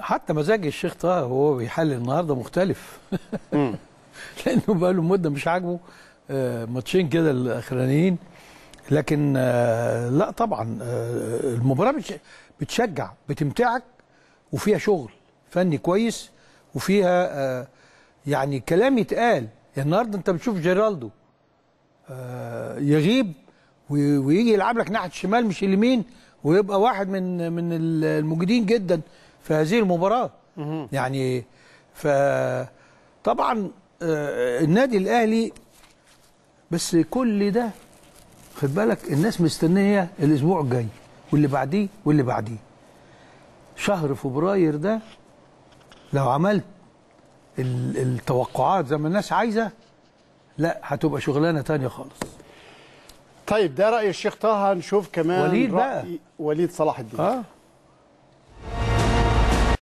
حتى مزاج الشيخ طه وهو بيحلل النهارده مختلف. لأنه بقى له مدة مش عاجبه آه، ماتشين كده الأخرانيين. لكن آه، لا طبعا آه، المباراة بتش- بتشجع بتمتعك وفيها شغل فني كويس وفيها يعني كلام يتقال. يعني النهارده انت بتشوف جيرالدو يغيب وي- ويجي يلعب لك ناحية الشمال مش اليمين ويبقى واحد من من المجيدين جدا. في هذه المباراة. يعني فطبعا آه، النادي الأهلي بس كل ده خد بالك الناس مستنية الأسبوع الجاي واللي بعديه واللي بعديه. شهر فبراير ده لو عملت ال- التوقعات زي ما الناس عايزة لا هتبقى شغلانة تانية خالص. طيب ده رأي الشيخ طه. نشوف كمان وليد رأي بقى. وليد صلاح الدين. آه.